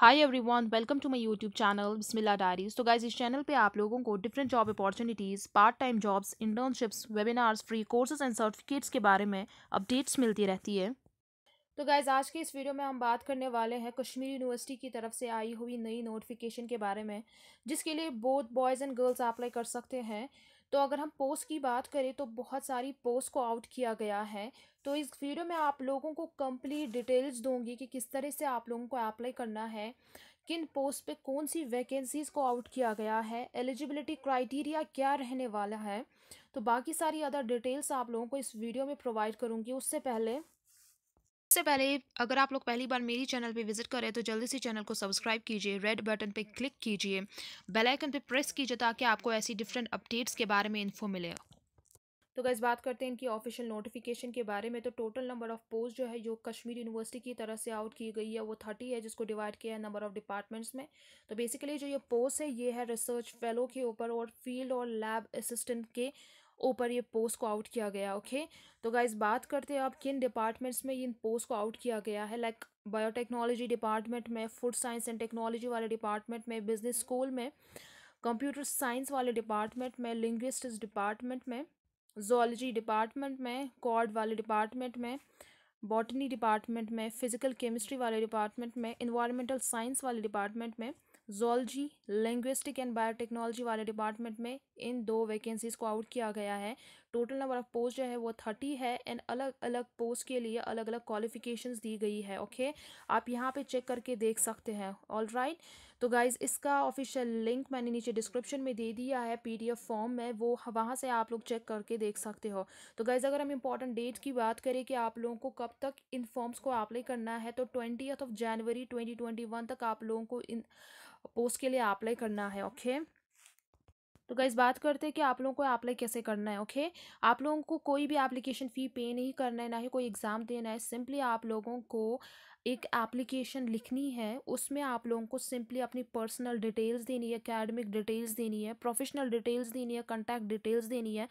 Hi everyone welcome to my YouTube channel Bismillah diaries तो guys इस channel पे आप लोगों को different job opportunities part time jobs internships webinars free courses and certificates के बारे में अपडेट्स मिलती रहती है। तो गाइज़ आज के इस वीडियो में हम बात करने वाले हैं कश्मीर यूनिवर्सिटी की तरफ़ से आई हुई नई नोटिफिकेशन के बारे में, जिसके लिए both boys and girls apply कर सकते हैं। तो अगर हम पोस्ट की बात करें तो बहुत सारी पोस्ट को आउट किया गया है। तो इस वीडियो में आप लोगों को कंप्लीट डिटेल्स दूँगी कि किस तरह से आप लोगों को अप्लाई करना है, किन पोस्ट पे कौन सी वैकेंसीज़ को आउट किया गया है एलिजिबिलिटी क्राइटेरिया क्या रहने वाला है। तो बाकी सारी अदर डिटेल्स आप लोगों को इस वीडियो में प्रोवाइड करूँगी, उससे पहले इससे पहले अगर आप लोग पहली बार मेरी चैनल पे विज़िट करें तो जल्दी से चैनल को सब्सक्राइब कीजिए, रेड बटन पे क्लिक कीजिए, बेल आइकन पे प्रेस कीजिए ताकि आपको ऐसी डिफरेंट अपडेट्स के बारे में इन्फो मिले। तो गैस बात करते हैं इनकी ऑफिशियल नोटिफिकेशन के बारे में। तो टोटल नंबर ऑफ़ पोस्ट जो है, जो कश्मीर यूनिवर्सिटी की तरफ़ से आउट की गई है, वो थर्टी है, जिसको डिवाइड किया है नंबर ऑफ़ डिपार्टमेंट्स में। तो बेसिकली जो ये पोस्ट है, ये है रिसर्च फेलो के ऊपर और फ़ील्ड और लैब असिस्टेंट के ऊपर ये पोस्ट को आउट किया गया ओके तो गाइज़ बात करते हैं अब किन डिपार्टमेंट्स में इन पोस्ट को आउट किया गया है? लाइक बायोटेक्नोलॉजी डिपार्टमेंट में फ़ूड साइंस एंड टेक्नोलॉजी वाले डिपार्टमेंट में बिज़नेस स्कूल में कंप्यूटर साइंस वाले डिपार्टमेंट में लिंग्विस्टिक्स डिपार्टमेंट में जोलॉजी डिपार्टमेंट में कॉर्ड वाले डिपार्टमेंट में बॉटनी डिपार्टमेंट में फ़िज़िकल केमिस्ट्री वाले डिपार्टमेंट में इन्वायरमेंटल साइंस वाले डिपार्टमेंट में जोलॉजी लिंग्विस्टिक एंड बायोटेक्नोलॉजी वाले डिपार्टमेंट में इन दो वैकेंसीज़ को आउट किया गया है। टोटल नंबर ऑफ़ पोस्ट जो है वो थर्टी है एंड अलग अलग पोस्ट के लिए अलग अलग क्वालिफिकेशंस दी गई है ओके okay? आप यहाँ पे चेक करके देख सकते हैं ऑल राइट तो गाइज़ इसका ऑफिशियल लिंक मैंने नीचे डिस्क्रिप्शन में दे दिया है पीडीएफ फॉर्म में, वो वहाँ से आप लोग चेक करके देख सकते हो। तो गाइज़ अगर हम इंपॉर्टेंट डेट की बात करें कि आप लोगों को कब तक इन फॉर्म्स को अप्लाई करना है तो ट्वेंटी ऑफ़ जनवरी ट्वेंटी तक आप लोगों को इन पोस्ट के लिए अप्लाई करना है ओके तो गाइज़ बात करते हैं कि आप लोगों को अप्लाई कैसे करना है ओके आप लोगों को कोई भी एप्लीकेशन फ़ी पे नहीं करना है, ना ही कोई एग्ज़ाम देना है सिंपली आप लोगों को एक एप्लीकेशन लिखनी है, उसमें आप लोगों को सिंपली अपनी पर्सनल डिटेल्स देनी है अकेडमिक डिटेल्स देनी है प्रोफेशनल डिटेल्स देनी है कॉन्टैक्ट डिटेल्स देनी है।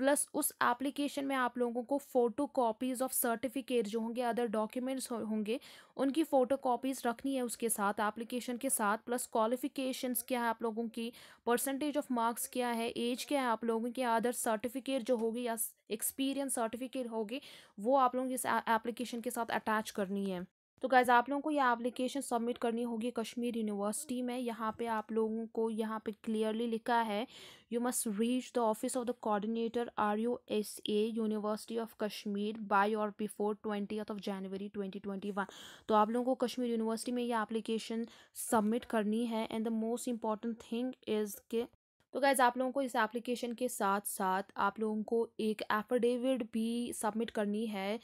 प्लस उस एप्लीकेशन में आप लोगों को फ़ोटो कॉपीज़ ऑफ़ सर्टिफिकेट जो होंगे अदर डॉक्यूमेंट्स होंगे, उनकी फ़ोटो कॉपीज़ रखनी है उसके साथ एप्लीकेशन के साथ प्लस क्वालिफ़िकेशंस क्या है आप लोगों की परसेंटेज ऑफ़ मार्क्स क्या है एज क्या है आप लोगों की अदर सर्टिफिकेट जो होगी या एक्सपीरियंस सर्टिफिकेट होगी, वो आप लोगों की इस एप्लीकेशन के साथ अटैच करनी है। तो गैज़ आप लोगों को यह एप्लीकेशन सबमिट करनी होगी कश्मीर यूनिवर्सिटी में। यहाँ पे आप लोगों को यहाँ पे क्लियरली लिखा है you must reach the office of the coordinator R U S A university of Kashmir by और before twenty of January twenty twenty one तो आप लोगों को कश्मीर यूनिवर्सिटी में यह एप्लीकेशन सबमिट करनी है। And the most important thing is के तो गैज़ आप लोगों को इस एप्लीकेशन के साथ साथ आप लोगों को एक एफिडेविट भी सबमिट करनी है।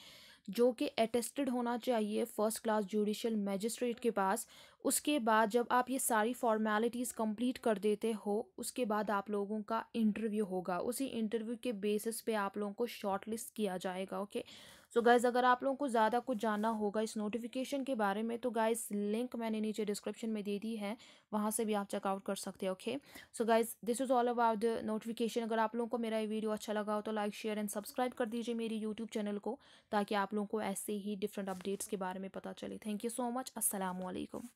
जो कि अटेस्टेड होना चाहिए फ़र्स्ट क्लास जुडिशल मैजिस्ट्रेट के पास उसके बाद जब आप ये सारी फॉर्मेलिटीज़ कंप्लीट कर देते हो, उसके बाद आप लोगों का इंटरव्यू होगा। उसी इंटरव्यू के बेसिस पे आप लोगों को शॉर्ट लिस्ट किया जाएगा ओके सो गाइज़ अगर आप लोगों को ज़्यादा कुछ जानना होगा इस नोटिफिकेशन के बारे में तो गाइज़ लिंक मैंने नीचे डिस्क्रिप्शन में दे दी है, वहाँ से भी आप चेकआउट कर सकते हो okay so guys this is all about the notification अगर आप लोगों को मेरा ये वीडियो अच्छा लगा हो तो लाइक शेयर एंड सब्सक्राइब कर दीजिए मेरी यूट्यूब चैनल को, ताकि आप लोगों को ऐसे ही डिफरेंट अपडेट्स के बारे में पता चले। थैंक यू सो मच असलकम